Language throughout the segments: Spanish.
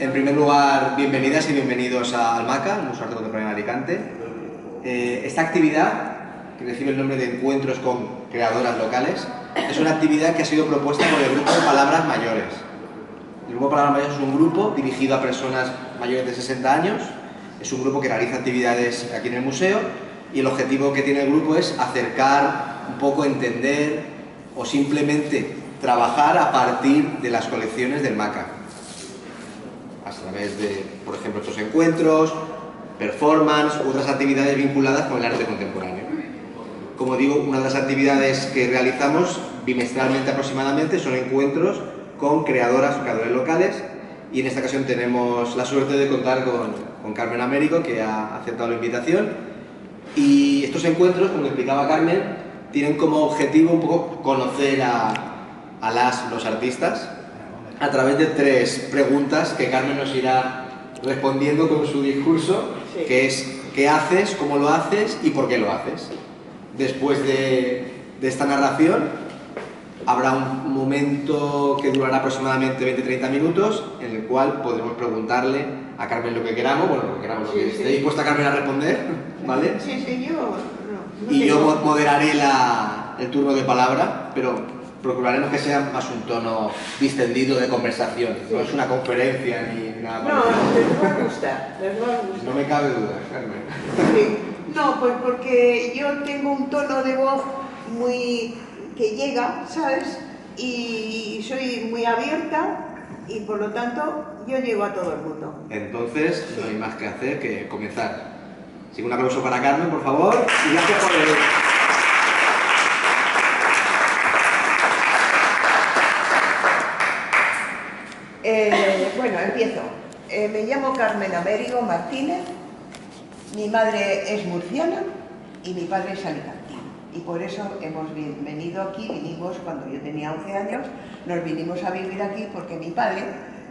En primer lugar, bienvenidas y bienvenidos a Almaca, el Museo de Arte Contemporáneo de Alicante. Eh, esta actividad, que recibe el nombre de Encuentros con Creadoras Locales, es una actividad que ha sido propuesta por el Grupo de Palabras Mayores. El Grupo de Palabras Mayores es un grupo dirigido a personas mayores de 60 años, es un grupo que realiza actividades aquí en el museo y el objetivo que tiene el grupo es acercar un poco, entender o simplemente trabajar a partir de las colecciones del MACA a través de, por ejemplo, estos encuentros, performance, otras actividades vinculadas con el arte contemporáneo. Como digo, una de las actividades que realizamos bimestralmente aproximadamente son encuentros con creadoras o creadores locales y en esta ocasión tenemos la suerte de contar con, con Carmen Américo que ha aceptado la invitación y estos encuentros, como explicaba Carmen, tienen como objetivo un poco conocer a, a las, los artistas, a través de tres preguntas que Carmen nos irá respondiendo con su discurso, que es ¿qué haces? ¿Cómo lo haces? ¿Y por qué lo haces? Después de, esta narración habrá un momento que durará aproximadamente 20-30 minutos en el cual podremos preguntarle a Carmen lo que queramos, bueno, lo que queramos, lo que esté dispuesta Carmen a responder, ¿vale? Sí, sí, yo... y yo moderaré el turno de palabra, pero procuraremos que sea más un tono distendido de conversación. No es una conferencia ni nada. No, les va a gustar, les va a gustar. No me cabe duda, Carmen. Sí. No, pues porque yo tengo un tono de voz muy que llega, ¿sabes? Y soy muy abierta y por lo tanto yo llego a todo el mundo. Entonces, no hay más que hacer que comenzar. Un aplauso para Carmen, por favor, y gracias por venir. Eh, bueno, empiezo. Eh, me llamo Carmen Américo Martínez, mi madre es murciana y mi padre es alicantino. Y por eso hemos venido aquí, vinimos cuando yo tenía 11 años, nos vinimos a vivir aquí porque mi padre,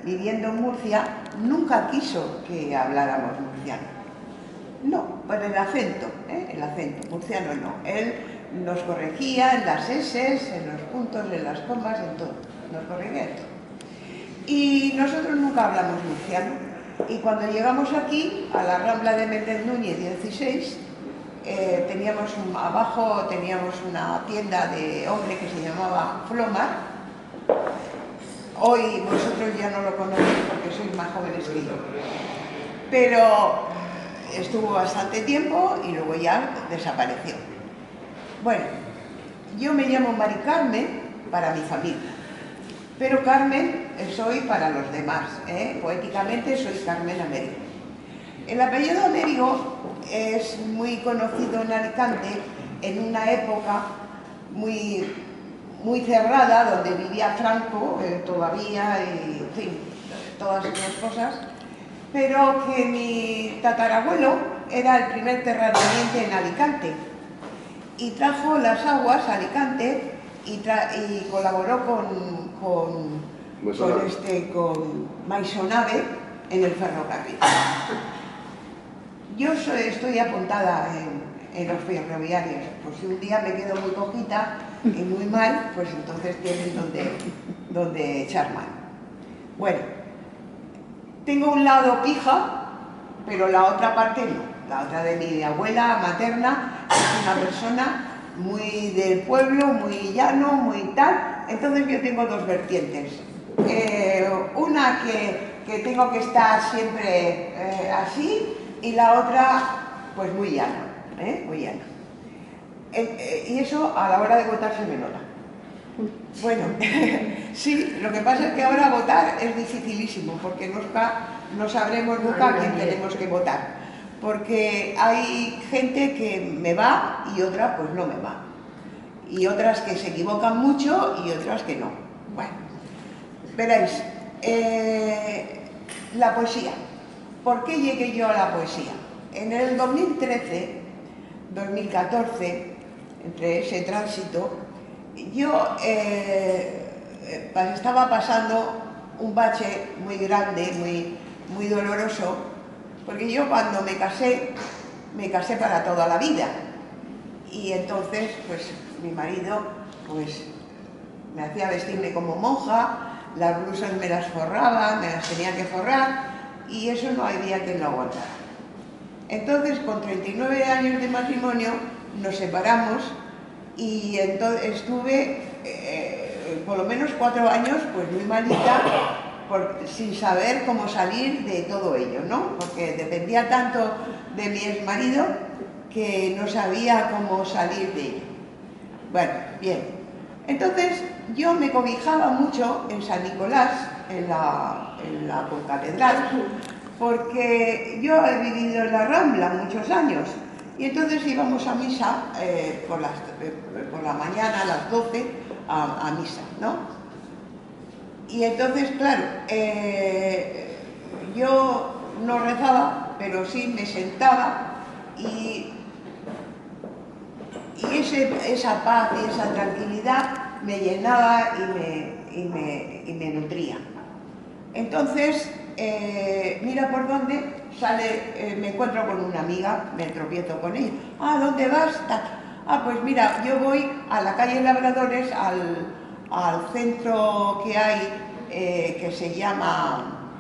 viviendo en Murcia, nunca quiso que habláramos murciano. No, por el acento, ¿eh? el acento, murciano no. Él nos corregía en las S, en los puntos, en las comas, en todo. Nos corregía en. Y nosotros nunca hablamos murciano. Y cuando llegamos aquí, a la Rambla de Méndez Núñez 16, eh, teníamos abajo teníamos una tienda de hombre que se llamaba Flomar. Hoy vosotros ya no lo conocéis porque sois más jóvenes que yo. Pero estuvo bastante tiempo y luego ya desapareció. Bueno, yo me llamo Mari Carmen para mi familia. Pero Carmen soy para los demás, ¿eh? poéticamente soy Carmen Américo. El apellido Américo es muy conocido en Alicante en una época muy, muy cerrada, donde vivía Franco eh, todavía, y en fin, todas esas cosas, pero que mi tatarabuelo era el primer terrateniente en Alicante y trajo las aguas a Alicante y, colaboró con, con, este, con Maisonave en el ferrocarril. Yo estoy apuntada en, los ferroviarios, pues si un día me quedo muy cojita y muy mal, pues entonces tienen donde, donde echar mano. Bueno, tengo un lado pija, pero la otra parte no. La otra de mi abuela materna es una persona muy del pueblo, muy llano, muy tal. Entonces yo tengo dos vertientes. Eh, una que, tengo que estar siempre eh, así y la otra pues muy llano, ¿eh? muy llano. y eso a la hora de votar se me nota. Bueno, sí, lo que pasa es que ahora votar es dificilísimo porque no sabremos nunca a quién tenemos que votar porque hay gente que me va y otra pues no me va. Y otras que se equivocan mucho y otras que no. Bueno, veréis, eh, la poesía. ¿Por qué llegué yo a la poesía? En el 2013, 2014, entre ese tránsito, yo eh, eh, estaba pasando un bache muy grande, muy, muy doloroso, porque yo cuando me casé, me casé para toda la vida. Y entonces, pues mi marido, pues me hacía vestirme como monja, las blusas me las forraba, me las tenía que forrar y eso no había quien lo aguantara. Entonces, con 39 años de matrimonio, nos separamos y entonces estuve eh, por lo menos cuatro años pues muy malita sin saber cómo salir de todo ello, ¿no? Porque dependía tanto de mi ex marido que no sabía cómo salir de ello. Bueno, bien. Entonces yo me cobijaba mucho en San Nicolás, en la, en concatedral, porque yo he vivido en la Rambla muchos años y entonces íbamos a misa eh, eh, por, la mañana a las 12 a, a misa, ¿no? Y entonces, claro, eh, yo no rezaba, pero sí me sentaba y, esa paz y esa tranquilidad me llenaba y me, nutría. Entonces, eh, mira por dónde sale, eh, me encuentro con una amiga, me tropiezo con ella. Ah, ¿dónde vas? Ah, pues mira, yo voy a la calle Labradores, al, al centro que hay eh, que se llama...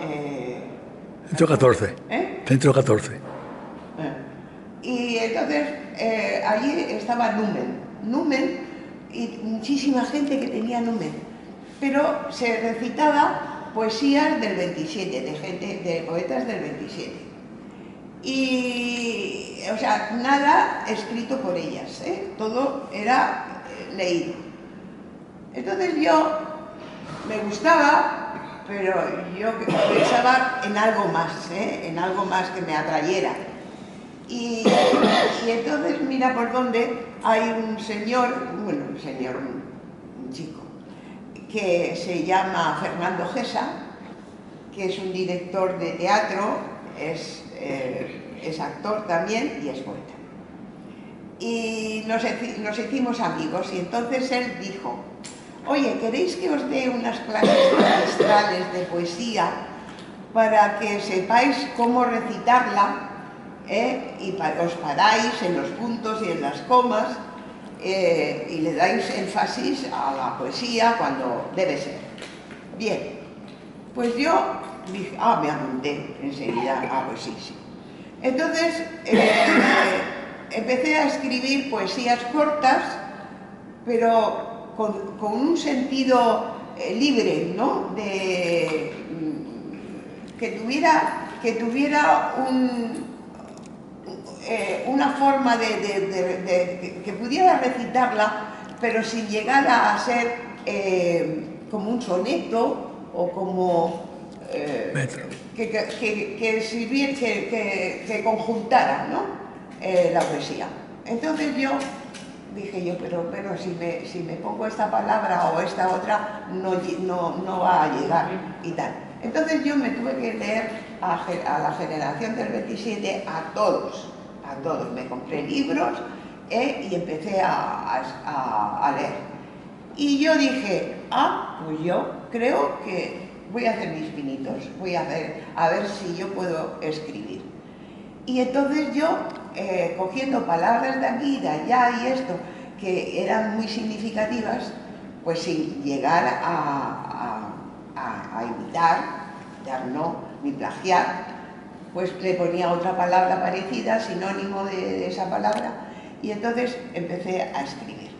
Eh, centro 14. ¿Eh? Centro 14. Y entonces allí estaba Numen. Numen y muchísima gente que tenía Numen. Pero se recitaba poesías del 27, de gente, de poetas del 27. Y, o sea, nada escrito por ellas, todo era leído. Entonces yo me gustaba, pero yo pensaba en algo más, ¿eh? en algo más que me atrayera. Y, entonces mira por dónde hay un señor, bueno, un señor, un, chico, que se llama Fernando Gesa, que es un director de teatro, es, eh, es actor también y es poeta. Y nos, nos hicimos amigos y entonces él dijo, oye, ¿queréis que os dé unas clases magistrales de poesía para que sepáis cómo recitarla eh? y os paráis en los puntos y en las comas eh, y le dais énfasis a la poesía cuando debe ser? Bien, pues yo dije, ah, me apunté enseguida, ah, pues sí, sí. Entonces, eh, empecé a escribir poesías cortas, pero con, un sentido eh, libre, ¿no? De, mm, que tuviera, que tuviera eh, una forma de, que pudiera recitarla, pero sin llegar a ser eh, como un soneto o como que, que, que, que, conjuntara ¿no? la poesía. Entonces yo dije yo, pero, pero si, me, si me pongo esta palabra o esta otra, no, no, no va a llegar y tal. Entonces yo me tuve que leer a, la generación del 27, a todos, a todos. Me compré libros eh, y empecé a, a, leer. Y yo dije, ah, pues yo creo que voy a hacer mis pinitos, voy a ver, a ver si yo puedo escribir. Y entonces yo eh, cogiendo palabras de aquí, de allá y esto, que eran muy significativas, pues sin llegar a, a, a, imitar, no, ni plagiar, pues le ponía otra palabra parecida, sinónimo de, esa palabra, y entonces empecé a escribir.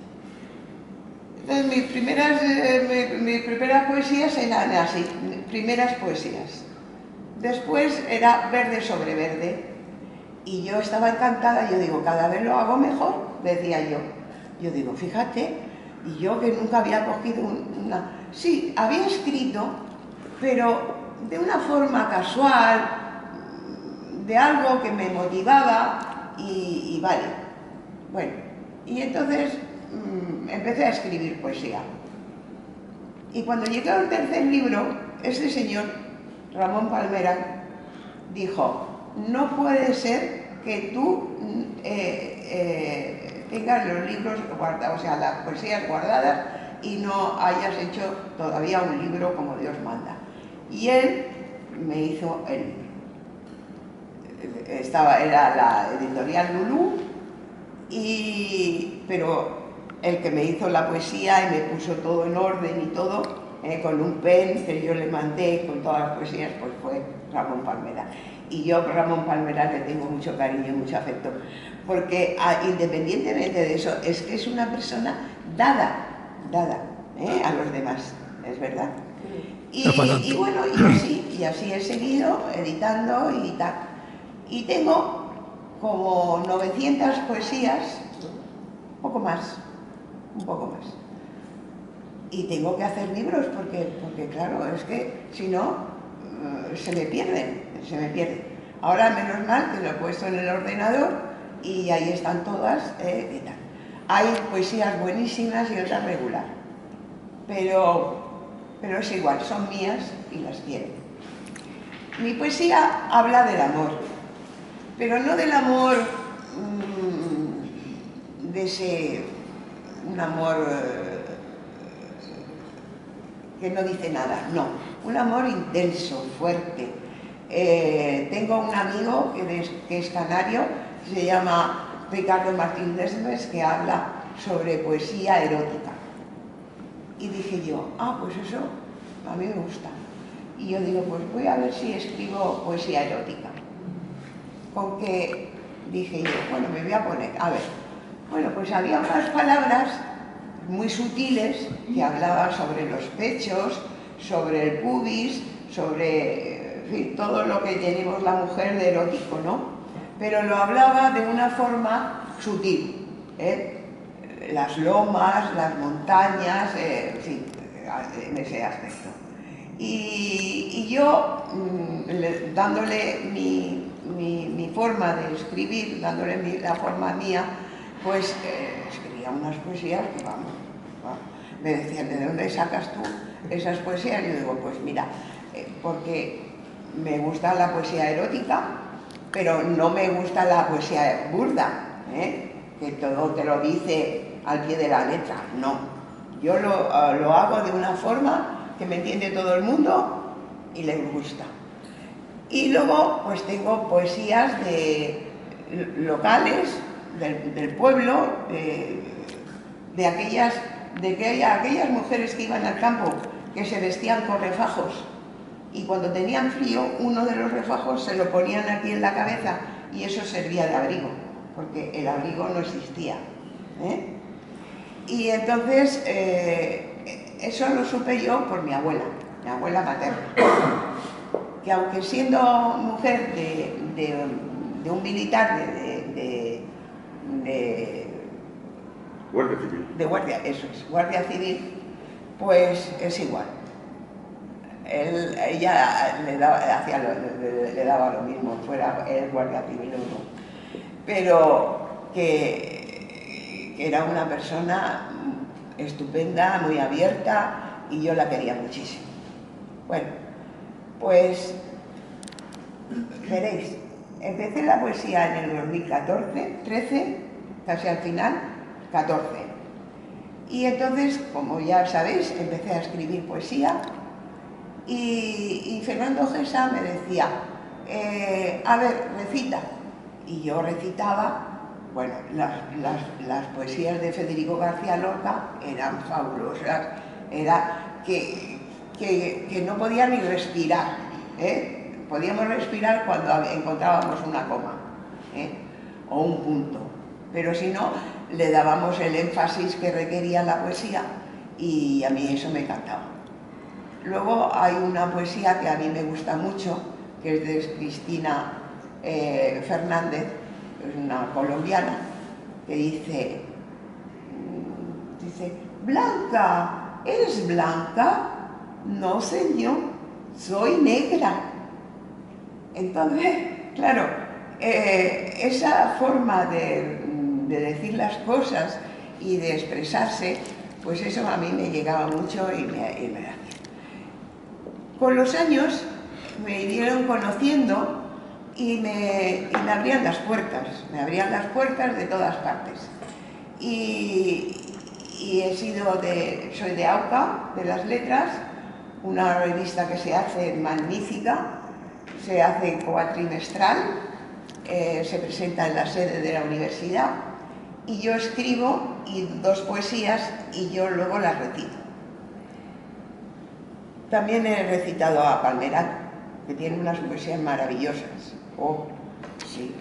Entonces mis primeras, eh, mis primeras poesías eran así, primeras poesías. Después era verde sobre verde, y yo estaba encantada, yo digo, cada vez lo hago mejor, decía yo. Yo digo, fíjate, y yo que nunca había cogido una... Sí, había escrito, pero de una forma casual, de algo que me motivaba y, vale. Bueno, y entonces mm, empecé a escribir poesía. Y cuando llegué al tercer libro, este señor, Ramón Palmera, dijo, no puede ser que tú eh, eh, tengas los libros guardados, o sea, las poesías guardadas y no hayas hecho todavía un libro como Dios manda. Y él me hizo el. Estaba, era la editorial Lulú, y, pero el que me hizo la poesía y me puso todo en orden y todo eh, con un pen que yo le mandé con todas las poesías, pues fue Ramón Palmera. Y yo Ramón Palmera le tengo mucho cariño y mucho afecto, porque ah, independientemente de eso, es que es una persona dada, dada ¿eh? a los demás, es verdad. Y, y, bueno, y así, y así he seguido editando y tal. Y tengo como 900 poesías, un poco más, un poco más. Y tengo que hacer libros porque, porque claro, es que si no, eh, se me pierden, se me pierden. Ahora menos mal que lo he puesto en el ordenador y ahí están todas eh, tal. Hay poesías buenísimas y otras regular, pero, pero es igual, son mías y las quiero. Mi poesía habla del amor, pero no del amor mm, de ese un amor eh, que no dice nada, no, un amor intenso, fuerte. Eh, tengo un amigo que es, canario, se llama Ricardo Martín Desmes, que habla sobre poesía erótica. Y dije yo, ah, pues eso a mí me gusta. Y yo digo, pues voy a ver si escribo poesía erótica. Con que dije yo, bueno, me voy a poner, a ver. Bueno, pues había unas palabras muy sutiles que hablaban sobre los pechos, sobre el pubis, sobre todo lo que tenemos la mujer de erótico, ¿no? Pero lo hablaba de una forma sutil, ¿eh? las lomas, las montañas, eh, en ese aspecto. Y, yo, mm, dándole mi, forma de escribir, dándole la forma mía, pues eh, escribía unas poesías que vamos, me decían, ¿de dónde sacas tú esas poesías? Y yo digo, pues mira, porque me gusta la poesía erótica, pero no me gusta la poesía burda, ¿eh? que todo te lo dice al pie de la letra, no. Yo lo, ah, lo hago de una forma que me entiende todo el mundo y les gusta. Y luego pues tengo poesías de locales, del, pueblo, de, aquellas, de aquellas mujeres que iban al campo, que se vestían con refajos, y cuando tenían frío, uno de los refajos se lo ponían aquí en la cabeza y eso servía de abrigo, porque el abrigo no existía. ¿eh? Y entonces, eh, eso lo supe yo por mi abuela, mi abuela materna, que aunque siendo mujer de, un militar de de... Guardia Civil. De guardia, eso es, Guardia Civil, pues es igual. Él, ella le daba, hacía le, daba lo mismo, fuera el Guardia Civil o no. Pero que, que era una persona estupenda, muy abierta y yo la quería muchísimo. Bueno, pues veréis, empecé la poesía en el 2014, 13, casi al final, 14. Y entonces, como ya sabéis, empecé a escribir poesía y, Fernando Gesa me decía, eh, a ver, recita. Y yo recitaba, bueno, las, poesías de Federico García Lorca eran fabulosas, era que, no podía ni respirar. ¿eh? Podíamos respirar cuando encontrábamos una coma ¿eh? o un punto, pero si no, le dábamos el énfasis que requería la poesía y a mí eso me encantaba. Luego hay una poesía que a mí me gusta mucho, que es de Cristina eh, Fernández, una colombiana, que dice, mm, dice, Blanca, ¿eres blanca? No, señor, soy negra. Entonces, claro, eh, esa forma de, decir las cosas y de expresarse, pues eso a mí me llegaba mucho y me, hacía. Con los años me irían conociendo y me, abrían las puertas, me abrían las puertas de todas partes. Y, he sido de, soy de AUCA, de las letras, una revista que se hace magnífica, se hace cuatrimestral, eh, se presenta en la sede de la universidad y yo escribo y dos poesías y yo luego las recito. También he recitado a Palmeral, que tiene unas poesías maravillosas. Oh, sí.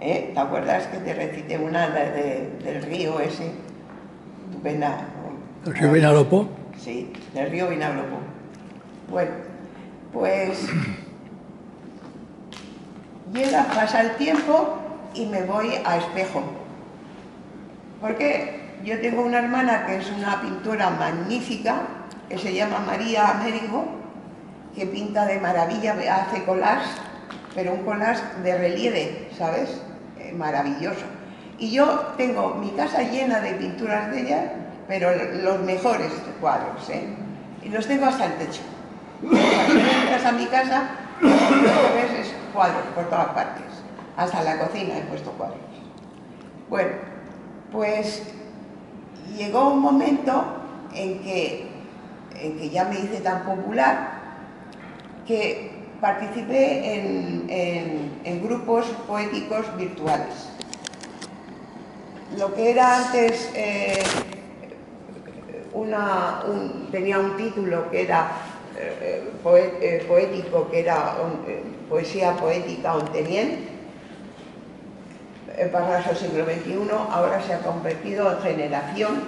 ¿Eh? ¿Te acuerdas que te recité una del río ese? Estupenda. ¿El río Vinalopó? Sí, del río Vinalopó. Bueno, pues llega, pasa el tiempo y me voy a espejo. Porque yo tengo una hermana que es una pintora magnífica, que se llama María Américo, que pinta de maravilla, hace collage, pero un collage de relieve, ¿sabes? Eh, maravilloso. Y yo tengo mi casa llena de pinturas de ella, pero los mejores cuadros, ¿eh? Y los tengo hasta el techo. Cuando entras a mi casa, lo que ves es cuadros por todas partes. Hasta la cocina he puesto cuadros. Bueno, pues llegó un momento en que, en que ya me hice tan popular que participé en, grupos poéticos virtuales. Lo que era antes eh, tenía un título que era eh, eh, poético, que era poesía poética ontenien, el Parnaso siglo XXI ahora se ha convertido en generación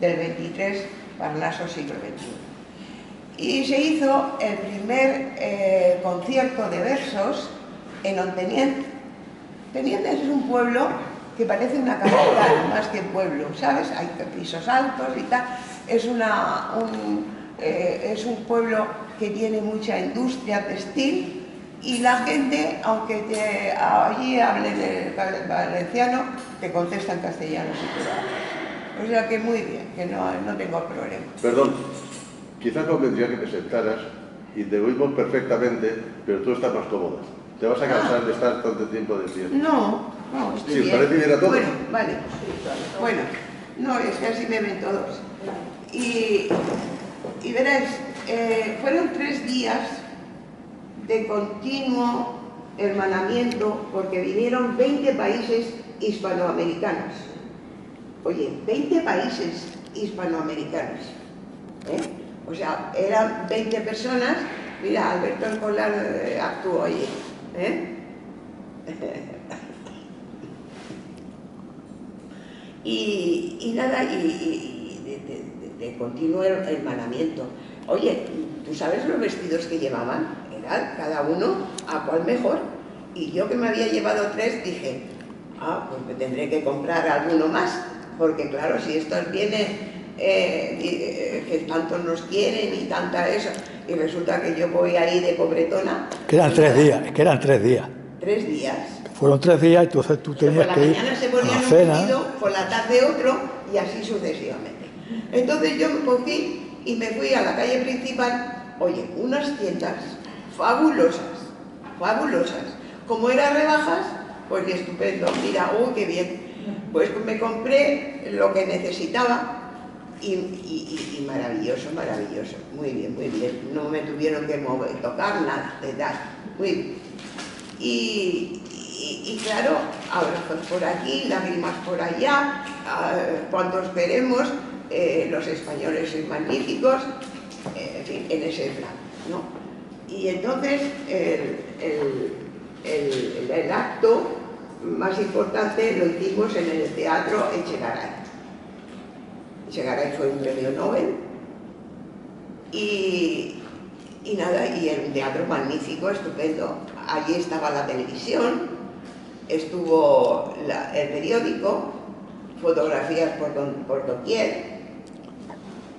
del 23 Parnaso siglo XXI. Y se hizo el primer eh, concierto de versos en Onteniente. Teniente es un pueblo que parece una capital más que pueblo, ¿sabes? Hay pisos altos y tal. Es, una, un, eh, es un pueblo que tiene mucha industria textil y la gente, aunque te, allí hable valenciano, te contesta en castellano si te O sea que muy bien, que no, no tengo problema. Perdón, quizás convendría que te sentaras y te oímos perfectamente, pero tú estás más cómoda. ¿Te vas a cansar de estar tanto tiempo de pie? No, no, estoy sí, bien. parece bien a todos. Bueno, vale. Bueno, no, es que así me ven todos. Y, y verás, eh, fueron tres días de continuo hermanamiento porque vinieron 20 países hispanoamericanos. Oye, 20 países hispanoamericanos. ¿eh? O sea, eran 20 personas. Mira, Alberto Escolar eh, actuó allí. ¿eh? y, nada, y, de, de continuo hermanamiento. Oye, ¿tú sabes los vestidos que llevaban? cada uno a cuál mejor. Y yo que me había llevado tres dije, ah, pues me tendré que comprar alguno más, porque claro, si esto viene, eh, eh, que tanto nos quieren y tanta eso, y resulta que yo voy ahí de cobretona. Que eran tres días, que eran tres días. Tres días. Fueron tres días, y entonces tú tenías que ir a la cena. por la tarde otro, y así sucesivamente. Entonces yo me cogí y me fui a la calle principal, oye, unas tiendas fabulosas, fabulosas. Como eran rebajas, pues estupendo, mira, uy, qué bien. Pues me compré lo que necesitaba y, maravilloso, maravilloso. Muy bien, muy bien. No me tuvieron que mover, tocar nada, tal. Muy bien. Y, claro, abrazos por aquí, lágrimas por allá, ah, cuantos queremos, eh, los españoles son magníficos, eh, en fin, en ese plan, ¿no? Y entonces el, acto más importante lo hicimos en el teatro Echegaray. Echegaray fue un premio Nobel y, nada, y era un teatro magnífico, estupendo. Allí estaba la televisión, estuvo el periódico, fotografías por, por doquier,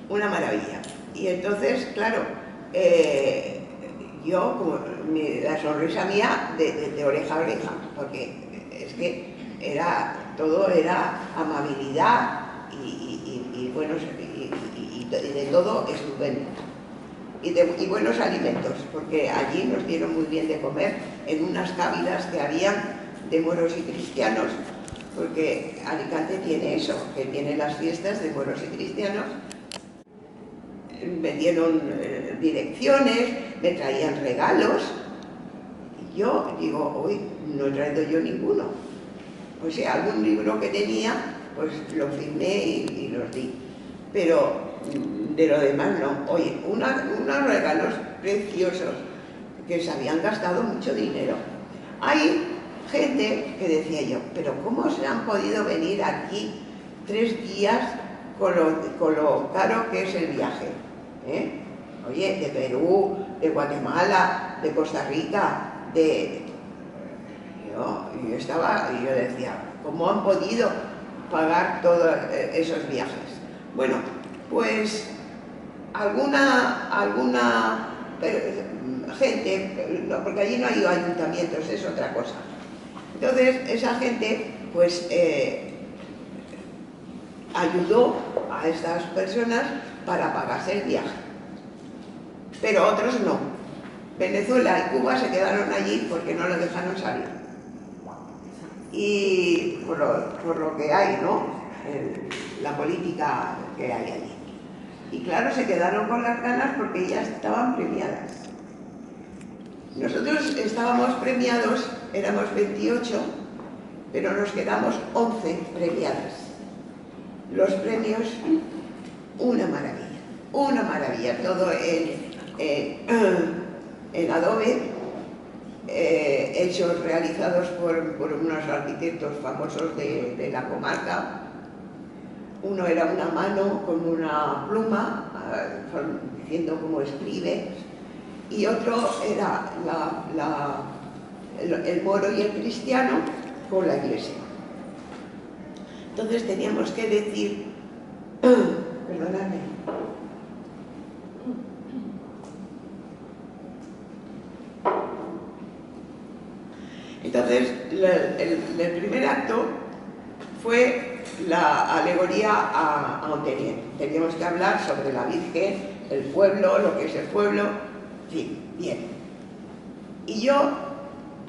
una maravilla. Y entonces, claro, eh, yo, como la sonrisa mía de, oreja a oreja, porque es que era, todo era amabilidad y, buenos, y, de todo estupendo. Y, buenos alimentos, porque allí nos dieron muy bien de comer en unas cávilas que habían de moros y cristianos, porque Alicante tiene eso, que tiene las fiestas de moros y cristianos, me dieron eh, direcciones, me traían regalos. Y yo digo, hoy no he traído yo ninguno. O sea, algún libro que tenía, pues lo firmé y, los di. Pero de lo demás no. Oye, unos regalos preciosos que se habían gastado mucho dinero. Hay gente que decía yo, pero ¿cómo se han podido venir aquí tres días con lo, caro que es el viaje? ¿Eh? Oye, de Perú, de Guatemala, de Costa Rica, de... Yo, yo estaba, yo decía, ¿cómo han podido pagar todos esos viajes? Bueno, pues alguna, alguna gente, porque allí no hay ayuntamientos, es otra cosa. Entonces, esa gente, pues, eh, ayudó a estas personas para pagarse el viaje. Pero otros no. Venezuela y Cuba se quedaron allí porque no lo dejaron salir. Y por lo, que hay, ¿no? la política que hay allí. Y claro, se quedaron con las ganas porque ya estaban premiadas. Nosotros estábamos premiados, éramos 28, pero nos quedamos 11 premiadas. Los premios, una maravilla, una maravilla, todo en, en, Adobe, eh, hechos realizados por, unos arquitectos famosos de, la comarca, uno era una mano con una pluma, eh, diciendo cómo escribe, y otro era el, moro y el cristiano con la iglesia. Entonces teníamos que decir, perdóname, entonces el primer acto fue la alegoría a, a Teníamos que hablar sobre la Virgen, el pueblo, lo que es el pueblo, sí, bien. Y yo,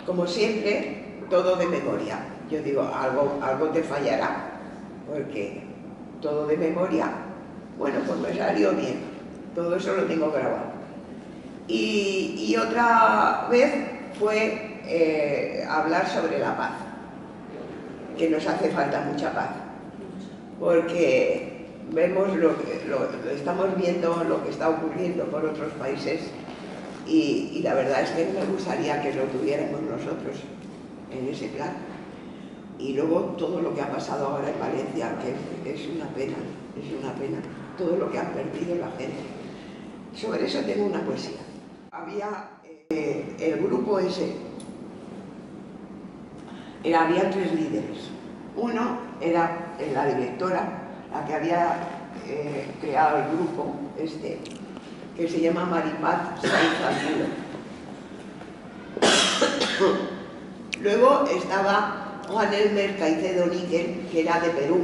como siempre, todo de memoria. Yo digo, algo, algo te fallará, porque todo de memoria, bueno, pues me salió bien. Todo eso lo tengo grabado. Y, otra vez fue eh, hablar sobre la paz, que nos hace falta mucha paz porque vemos lo que estamos viendo lo que está ocurriendo por otros países y, la verdad es que me gustaría que lo tuviéramos nosotros en ese plan. Y luego todo lo que ha pasado ahora en Valencia, que es, una pena, es una pena, todo lo que han perdido la gente. Sobre eso tengo una poesía. Había eh, el grupo ese, era, había tres líderes. Uno era la directora, la que había eh, creado el grupo este, que se llama Maripaz Sainz Luego estaba Juan Elmer Caicedo Níquel, que era de Perú.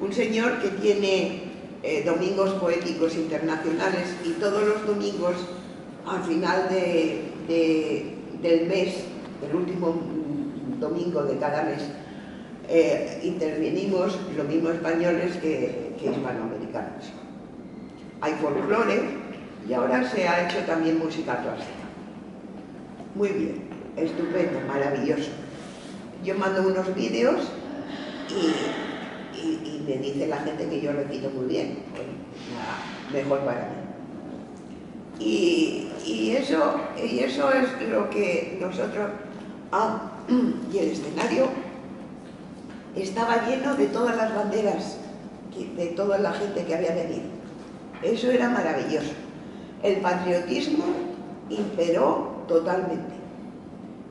Un señor que tiene eh, domingos poéticos internacionales y todos los domingos, al final del mes, el último domingo de cada mes, eh, intervenimos lo mismo españoles que, hispanoamericanos. Hay folclore y ahora se ha hecho también música clásica. Muy bien, estupendo, maravilloso. Yo mando unos vídeos y, me dice la gente que yo repito muy bien. mejor para mí. Y, eso, y eso es lo que nosotros... Ah, y el escenario estaba lleno de todas las banderas, de toda la gente que había venido. Eso era maravilloso. El patriotismo imperó totalmente,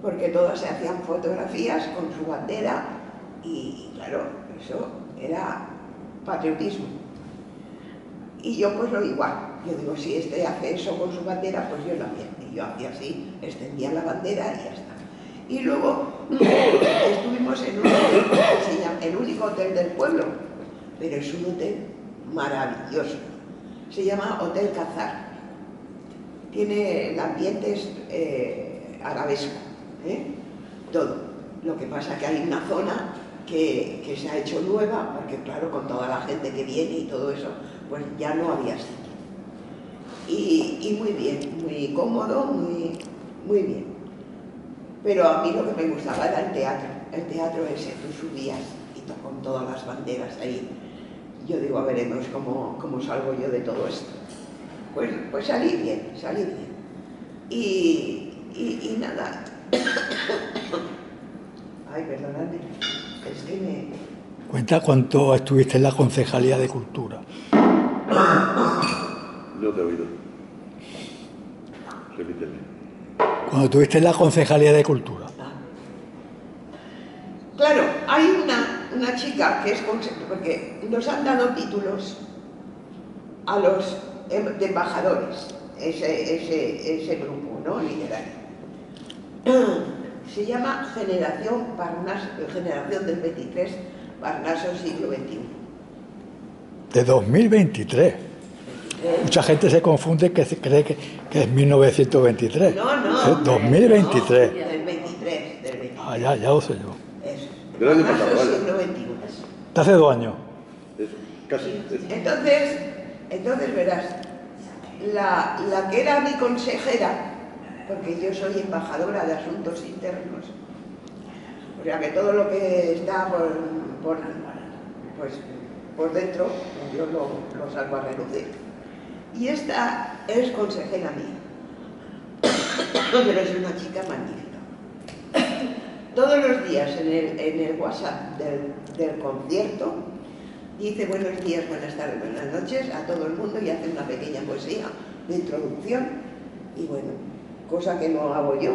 porque todas se hacían fotografías con su bandera y claro, eso era patriotismo. Y yo pues lo igual, yo digo, si este hace eso con su bandera, pues yo también. Y yo hacía así, extendía la bandera y ya está. Y luego estuvimos en un hotel que el único hotel del pueblo, pero es un hotel maravilloso. Se llama Hotel Cazar. Tiene el ambiente eh, arabesco, ¿eh? todo. Lo que pasa es que hay una zona que, se ha hecho nueva, porque claro, con toda la gente que viene y todo eso, pues ya no había sitio. Y, muy bien, muy cómodo, muy, muy bien. Pero a mí lo que me gustaba era el teatro, el teatro ese, tú subías y con todas las banderas ahí. yo digo, veremos cómo, cómo salgo yo de todo esto. Pues, pues salí bien, salí bien. Y, y, y nada. Ay, perdonadme. Es que me, Cuenta cuánto estuviste en la Concejalía de Cultura. No te he oído. Repíteme. Cuando estuviste en la Concejalía de Cultura. Claro, hay una, una chica que es porque nos han dado títulos a los em- de embajadores, ese, ese, ese grupo ¿no? literario. Se llama Generación, Parnas, Generación del 23, Parnaso siglo XXI. De 2023. Mucha gente se confunde que se cree que, que es 1923. No, no. Es 2023. no, del 23, del 23. Ah, ya, ya lo sé yo. Eso. Del año pasado. De hace dos años. Eso, casi. Entonces, entonces verás, la, la que era mi consejera, porque yo soy embajadora de asuntos internos, o sea que todo lo que está por, por, pues, por dentro, yo lo, lo salgo a relucir. Y esta es consejera mía, pero es una chica magnífica. Todos los días en el, WhatsApp del, concierto dice buenos días, buenas tardes, buenas noches a todo el mundo y hace una pequeña poesía de introducción y bueno, cosa que no hago yo.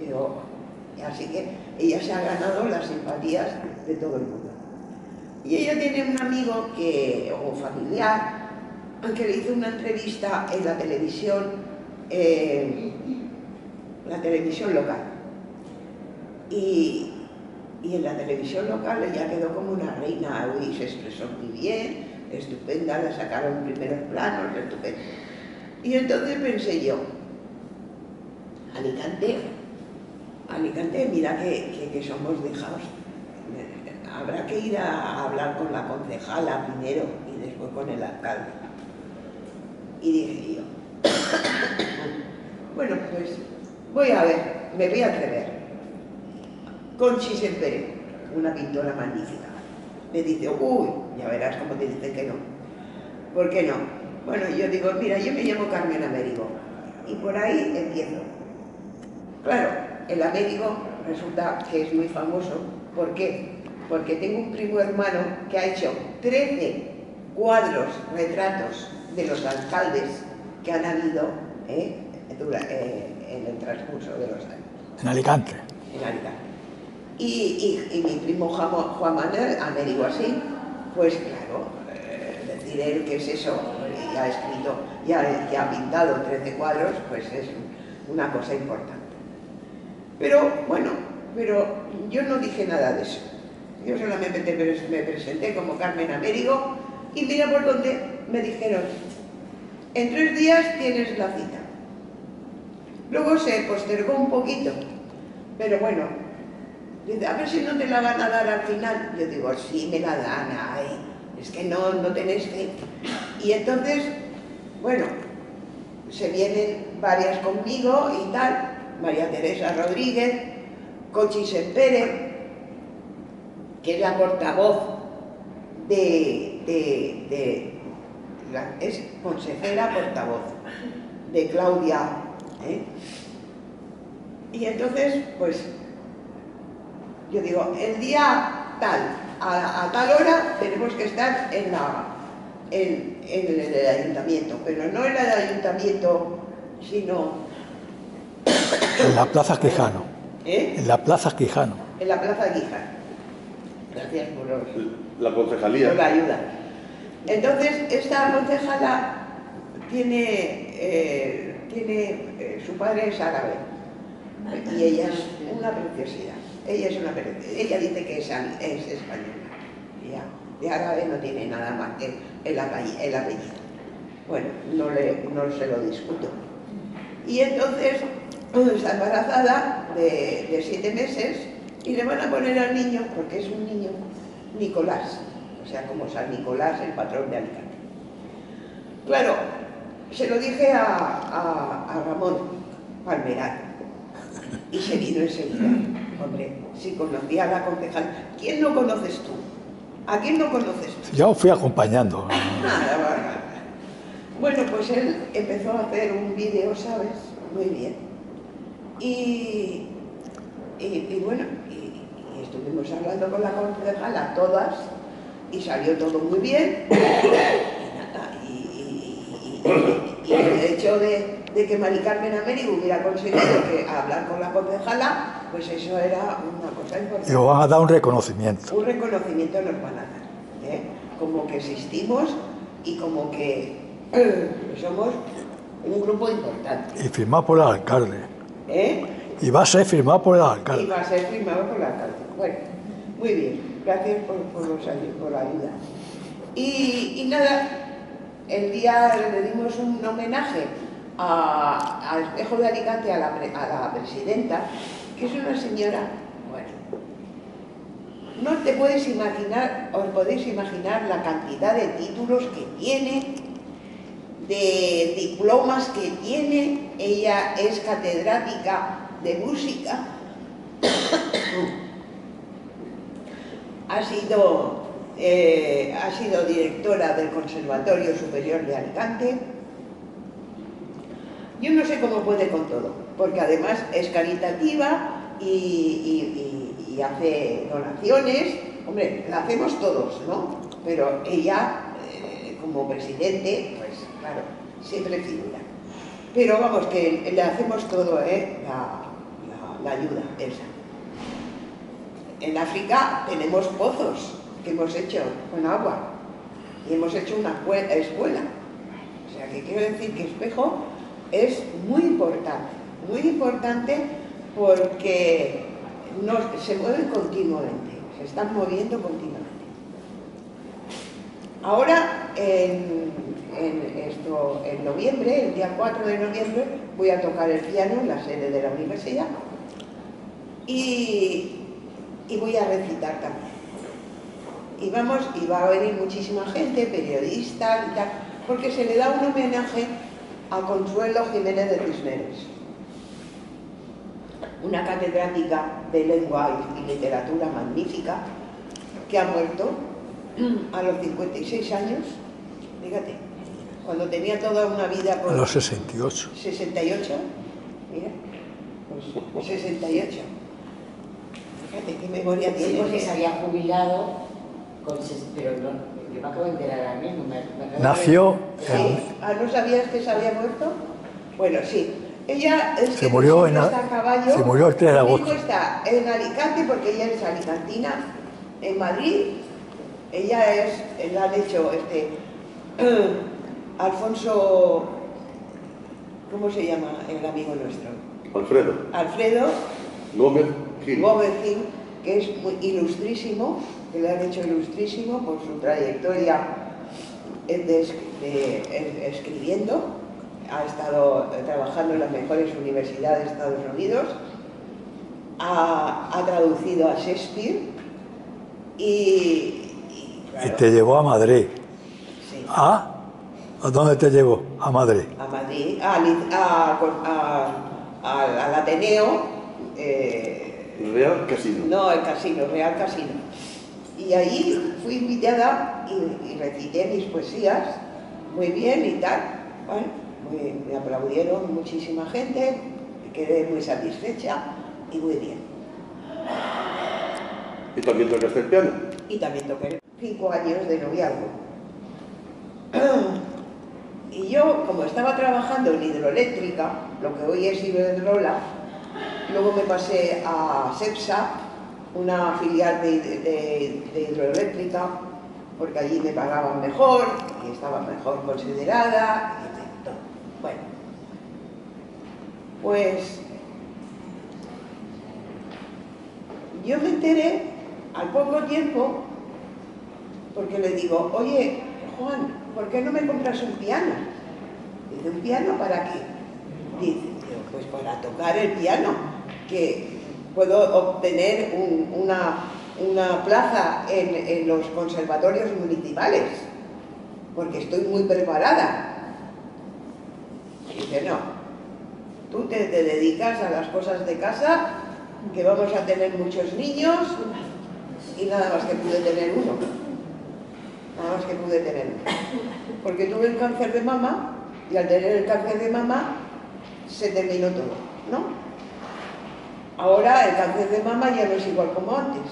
Digo, así que ella se ha ganado las simpatías de todo el mundo. Y ella tiene un amigo que, o familiar que le hizo una entrevista en la televisión, eh, la televisión local. Y, en la televisión local ella quedó como una reina, y se expresó muy bien, estupenda, la sacaron primeros planos, estupendo. Y entonces pensé yo, Alicante, Alicante, mira que somos dejados. Habrá que ir a hablar con la concejala primero y después con el alcalde. Y dije yo, bueno, pues voy a ver, me voy a atrever. Conchi Sempere, una pintora magnífica, me dice, uy, ya verás cómo te dice que no. ¿Por qué no? Bueno, yo digo, mira, yo me llamo Carmen Américo y por ahí empiezo. Claro, el Américo resulta que es muy famoso. ¿Por qué? Porque tengo un primo hermano que ha hecho 13 cuadros, retratos de los alcaldes que han habido ¿eh? dura- eh, en el transcurso de los años En Alicante. en Alicante. Y, y- y mi primo Juan, Juan Manuel, Américo así, pues claro, eh, decir él que es eso, y ha escrito, ya, ya ha pintado 13 cuadros, pues es una cosa importante. Pero bueno, pero yo no dije nada de eso. Yo solamente me presenté como Carmen Américo y mira por dónde me dijeron, en tres días tienes la cita. Luego se postergó un poquito, pero bueno, a ver si no te la van a dar al final. Yo digo, sí, me la dan, ay, es que no, no tenéis fe. Y entonces, bueno, se vienen varias conmigo y tal, María Teresa Rodríguez, Conchi Sempere, que es la portavoz de, es consejera portavoz de Claudia. ¿eh? Y entonces, pues, yo digo, el día tal, a, a tal hora tenemos que estar en, la, en, en el, ayuntamiento, pero no en el ayuntamiento, sino En la Plaza Quijano. ¿eh? En la Plaza Quijano. en la Plaza Guijar. Gracias por los La concejalía. por la ayuda. Entonces, esta concejala tiene, eh, tiene eh, su padre es árabe y ella es una preciosidad. Ella es una. Ella dice que es, es española. Ya, de árabe no tiene nada más que el, el apellido. Bueno, no, le, no se lo discuto. Y entonces está embarazada de, de siete meses y le van a poner al niño, porque es un niño, Nicolás, sea, como San Nicolás, el patrón de Alicante. Claro, se lo dije a, a- a Ramón Palmeral y se vino enseguida. Hombre, si conocía a la concejal, ¿quién no conoces tú? ¿A quién no conoces? Yo fui acompañando. Bueno, pues él empezó a hacer un vídeo, ¿sabes? Muy bien. Y, y, bueno, y, estuvimos hablando con la concejala todas y salió todo muy bien. Y, y el hecho de, de, que Mari Carmen Américo hubiera conseguido que hablar con la concejala, pues eso era una cosa importante. Y os van a dar un reconocimiento. Un reconocimiento nos van a dar. ¿eh? Como que existimos y como que eh, somos un grupo importante. Y firmado por el alcalde. ¿Eh? Y va a ser firmado por el alcalde. Y va a ser firmado por el alcalde. Bueno, muy bien. Gracias por, por, la ayuda. Y, y, nada, el día le dimos un homenaje al Espejo de Alicante, a la, a la presidenta, que es una señora, bueno, no te puedes imaginar, os podéis imaginar la cantidad de títulos que tiene, de diplomas que tiene, ella es catedrática de música, ha sido, eh, ha sido directora del Conservatorio Superior de Alicante, yo no sé cómo puede con todo, porque además es caritativa y, hace donaciones. Hombre, la hacemos todos, ¿no? Pero ella, eh, como presidente, pues claro, siempre figura. Pero vamos, que le hacemos todo, ¿eh? La, ayuda esa. En África tenemos pozos que hemos hecho con agua y hemos hecho una escuela. O sea, que quiero decir que espejo es muy importante, muy importante porque se mueven continuamente, se están moviendo continuamente. Ahora, en, en noviembre, el día 4 de noviembre, voy a tocar el piano en la sede de la universidad y, y voy a recitar también. Y vamos, y va a venir muchísima gente, periodistas y tal, porque se le da un homenaje a Consuelo Jiménez de Cisneros, una catedrática de lengua y literatura magnífica que ha muerto a los 56 años, fíjate, cuando tenía toda una vida por... A los 68. 68, mira, pues 68. Fíjate qué memoria tiene. porque se había jubilado, con, pero no, yo me acabo de enterar a mí, Nació en... Ah, ¿no sabías que se había muerto? Bueno, sí. Ella es se murió en está a caballo. Se murió el 3 de agosto. está en Alicante porque ella es alicantina. En Madrid, ella es, la han hecho este Alfonso, ¿cómo se llama el amigo nuestro? Alfredo. Alfredo Gómez Gil, que es muy ilustrísimo que le han hecho ilustrísimo por su trayectoria escribiendo, ha estado trabajando en las mejores universidades de Estados Unidos, ha, traducido a Shakespeare y... Y, te llevó a Madrid. Sí. ¿A? ¿A dónde te llevó? A Madrid. A Madrid, al Ateneo. Eh, Real Casino. No, el casino, Real Casino y ahí fui invitada y, recité mis poesías muy bien y tal. Bueno, me aplaudieron muchísima gente, me quedé muy satisfecha y muy bien. ¿Y también tocaste el piano? Y también toqué cinco años de noviazgo. Y yo, como estaba trabajando en hidroeléctrica, lo que hoy es Iberdrola, luego me pasé a SEPSA, una filial de, hidroeléctrica, porque allí me pagaban mejor y estaba mejor considerada, y Bueno, pues yo me enteré al poco tiempo, porque le digo, oye, Juan, ¿por qué no me compras un piano? Dice, ¿un piano para qué? Dice, pues para tocar el piano, que puedo obtener una, plaza en, los conservatorios municipales, porque estoy muy preparada. Y dice, no, tú te, dedicas a las cosas de casa, que vamos a tener muchos niños, y nada más que pude tener uno. nada más que pude tener Porque tuve el cáncer de mama y al tener el cáncer de mama se terminó todo, ¿no? Ahora el cáncer de mama ya no es igual como antes.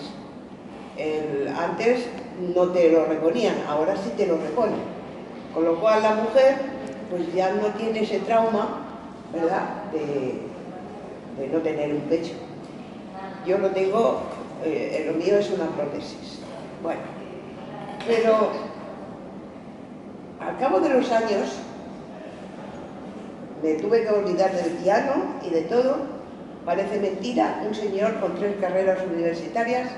antes no te lo reponían, ahora sí te lo reponen. Con lo cual la mujer pues ya no tiene ese trauma, ¿verdad?, de, no tener un pecho. Yo lo tengo, eh, lo mío es una prótesis. Bueno, pero al cabo de los años me tuve que olvidar del piano y de todo. Parece mentira, un señor con tres carreras universitarias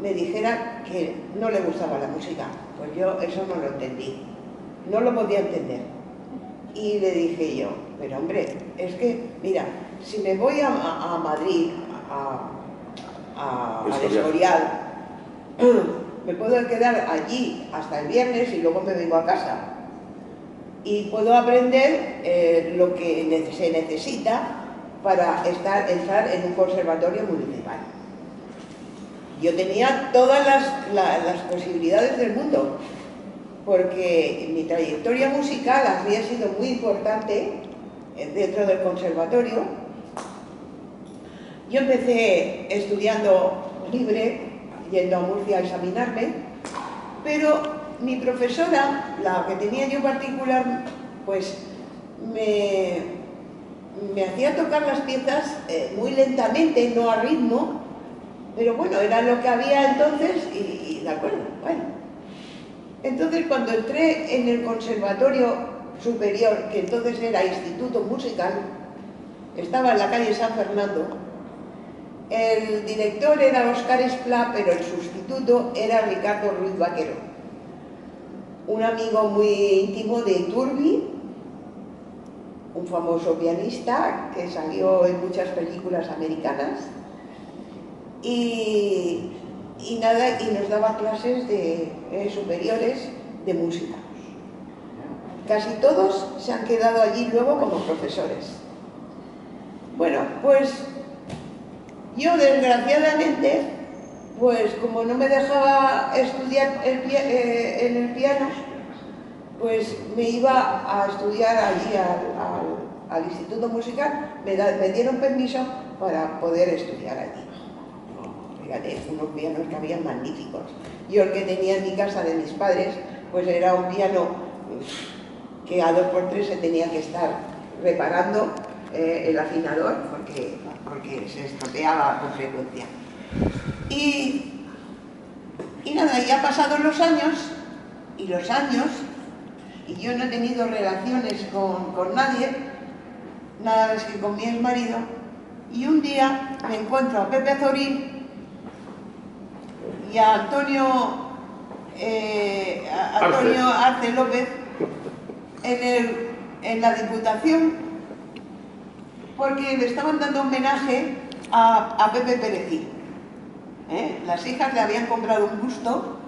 me dijera que no le gustaba la música. Pues yo eso no lo entendí, no lo podía entender. Y le dije yo, pero hombre, es que, mira, si me voy a, Madrid, a, a, al Escorial, me puedo quedar allí hasta el viernes y luego me vengo a casa. Y puedo aprender eh, lo que se necesita para estar, entrar en un conservatorio municipal. Yo tenía todas las, posibilidades del mundo, porque mi trayectoria musical había sido muy importante dentro del conservatorio. Yo empecé estudiando libre, yendo a Murcia a examinarme, pero mi profesora, la que tenía yo particular, pues me, hacía tocar las piezas eh, muy lentamente, no a ritmo, pero bueno, era lo que había entonces y, de acuerdo, bueno. Entonces cuando entré en el conservatorio superior, que entonces era Instituto Musical, estaba en la calle San Fernando, el director era Oscar Esplá, pero el sustituto era Ricardo Ruiz Vaquero, un amigo muy íntimo de Turbi, un famoso pianista que salió en muchas películas americanas, y, nada, y nos daba clases de, eh, superiores de música. Casi todos se han quedado allí luego como profesores. Bueno, pues yo desgraciadamente, pues como no me dejaba estudiar eh, en el piano, pues me iba a estudiar allí al, Instituto Musical, me, dieron permiso para poder estudiar allí fíjate, unos pianos que habían magníficos. Yo el que tenía en mi casa de mis padres, pues era un piano que a dos por tres se tenía que estar reparando eh, el afinador porque, porque se estropeaba con frecuencia. Y, y nada, ya pasados los años y los años, y yo no he tenido relaciones con, con nadie, nada más que con mi ex marido, y un día me encuentro a Pepe Azorín y a Antonio, eh, Antonio Arce. López en, la Diputación porque le estaban dando homenaje a, Pepe Perejil. ¿Eh? Las hijas le habían comprado un busto,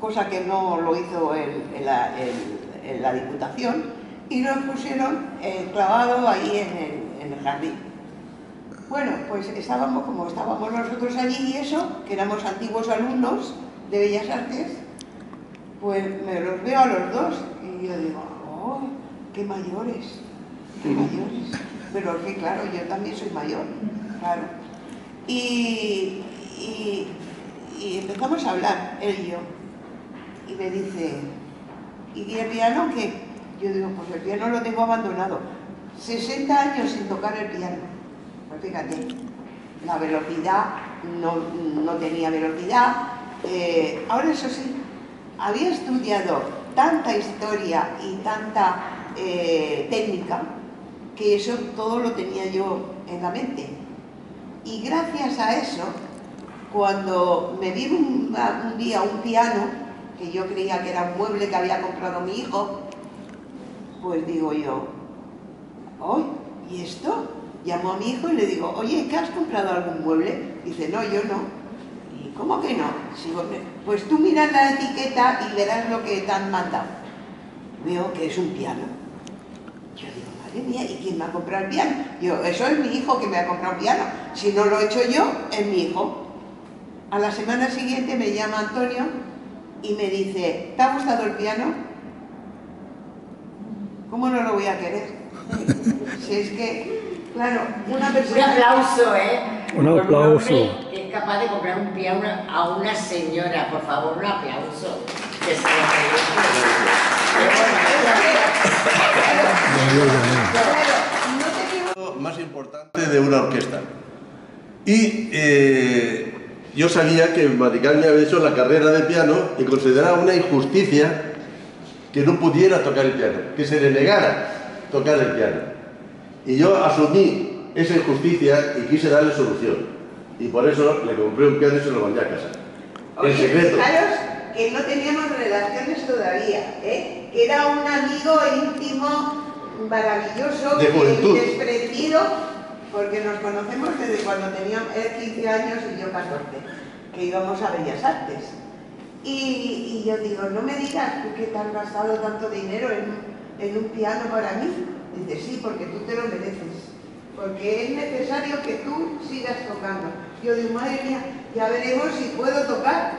cosa que no lo hizo en, la, Diputación, y lo pusieron eh, clavado ahí en el jardín. Bueno, pues estábamos como estábamos nosotros allí y eso, que éramos antiguos alumnos de Bellas Artes, pues me los veo a los dos y yo digo, ¡oh, qué mayores! ¡Qué mayores! Pero que claro, yo también soy mayor, claro. Y, empezamos a hablar, él y yo. Y me dice, ¿y el piano qué? Yo digo, pues el piano lo tengo abandonado. 60 años sin tocar el piano fíjate, la velocidad no, tenía velocidad. Eh, ahora eso sí, había estudiado tanta historia y tanta eh, técnica que eso todo lo tenía yo en la mente. Y gracias a eso, cuando me vi un, día un piano, que yo creía que era un mueble que había comprado mi hijo, pues digo yo, ¡ay! ¿Y esto? Llamo a mi hijo y le digo, oye, ¿qué has comprado algún mueble? Dice, no, yo no. ¿Y cómo que no? pues tú miras la etiqueta y verás lo que te han mandado. Veo que es un piano. Yo digo, madre mía, ¿y quién me ha comprado el piano? Yo, eso es mi hijo que me ha comprado el piano. Si no lo he hecho yo, es mi hijo. A la semana siguiente me llama Antonio y me dice, ¿te ha gustado el piano? ¿Cómo no lo voy a querer? Si es que, claro, una Un persona... aplauso, ¿eh? Un aplauso. que es capaz de comprar un piano a una señora. Por favor, un aplauso. Que se lo más importante de una orquesta. Y eh, yo sabía que Maricarmen había hecho la carrera de piano y consideraba una injusticia que no pudiera tocar el piano, que se le negara tocar el piano. Y yo asumí esa injusticia y quise darle solución. Y por eso le compré un piano y se lo mandé a casa. En Oye, secreto. fijaros que no teníamos relaciones todavía, ¿eh? que era un amigo íntimo, maravilloso, De juventud. desprendido, porque nos conocemos desde cuando teníamos él 15 años y yo 14, que íbamos a Bellas Artes. Y, yo digo, no me digas tú que te has gastado tanto dinero en, en un piano para mí. Dice, sí, porque tú te lo mereces. Porque es necesario que tú sigas tocando. Yo digo, madre mía, ya veremos si puedo tocar.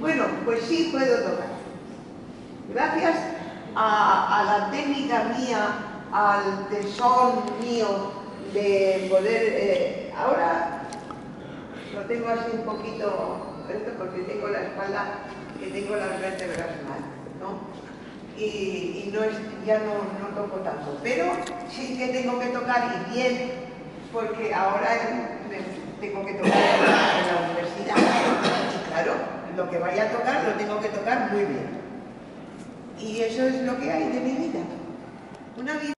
Bueno, pues sí puedo tocar. Gracias a, a la técnica mía, al tesón mío de poder... eh, ahora lo tengo así un poquito esto porque tengo la espalda, que tengo las vértebras mal, ¿no? Y, no es, ya no, no toco tanto, pero sí que tengo que tocar y bien, porque ahora tengo que tocar en la universidad. Y claro, lo que vaya a tocar lo tengo que tocar muy bien. Y eso es lo que hay de mi vida. Una vida